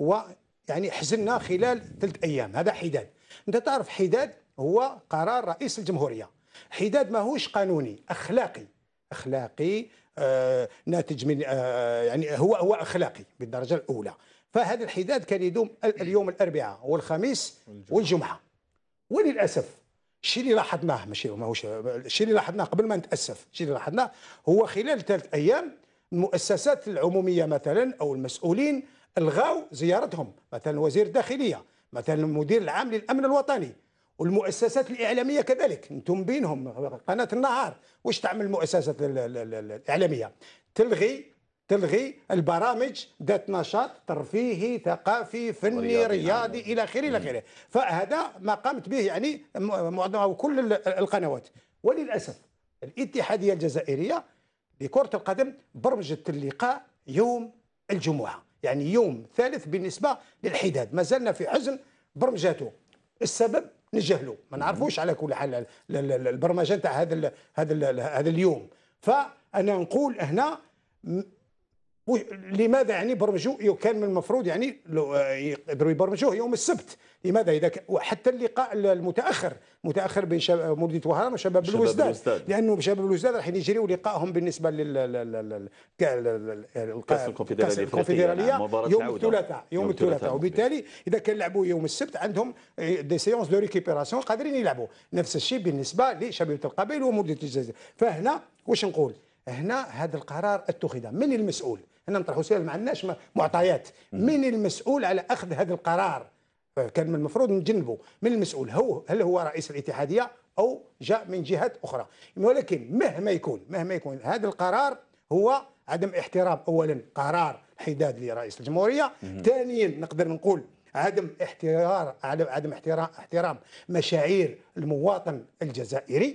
هو يعني حزننا خلال ثلاث أيام. هذا حداد. أنت تعرف حداد هو قرار رئيس الجمهورية. حداد ماهوش قانوني أخلاقي. أخلاقي آه ناتج من آه يعني هو هو أخلاقي بالدرجة الأولى. فهذا الحداد كان يدوم اليوم الأربعاء والخميس والجمعة. وللأسف الشيء اللي لاحظناه؟ ماشي ماهوش الشيء اللي لاحظناه قبل ما نتأسف؟ الشيء اللي لاحظناه؟ هو خلال ثلاث أيام المؤسسات العمومية مثلا أو المسؤولين الغاو زيارتهم مثلا وزير الداخلية مثلا المدير العام للأمن الوطني والمؤسسات الإعلامية كذلك. أنتم بينهم قناة النهار. واش تعمل المؤسسات الإعلامية؟ تلغي تلغي البرامج ذات نشاط ترفيهي ثقافي فني رياضي إلى آخره إلى آخره. فهذا ما قامت به يعني معظم كل القنوات. وللأسف الاتحادية الجزائرية لكرة القدم برمجت اللقاء يوم الجمعة. يعني يوم ثالث بالنسبة للحداد. ما زلنا في حزن برمجته. السبب نجهله. ما نعرفوش على كل حال البرمجة نتاع هذا هذا هذا اليوم. فأنا نقول هنا لماذا يعني برمجوا كان من المفروض يعني يقدروا يبرمجوه يوم السبت. لماذا؟ إذا حتى اللقاء المتأخر متأخر بين مولوديه وهران وشباب بلوزداد. لأنه شباب بلوزداد راح يجريوا لقائهم بالنسبة لل كأس الكونفدرالية يوم الثلاثاء يوم الثلاثاء. وبالتالي إذا كان لعبوا يوم السبت عندهم des séances de récupération قادرين يلعبوا. نفس الشيء بالنسبة لشبيبه القبائل ومولوديه الجزائر. فهنا واش نقول؟ هنا هذا القرار اتخذ من المسؤول. هنا نطرحوا سؤال ما عندناش معطيات. من المسؤول على أخذ هذا القرار؟ كان من المفروض نجنبه من المسؤول هو هل هو رئيس الاتحادية أو جاء من جهات أخرى؟ ولكن مهما يكون مهما يكون هذا القرار هو عدم احترام اولا قرار حداد لرئيس الجمهورية. ثانيا نقدر نقول عدم احترام عدم احترام احترام مشاعر المواطن الجزائري.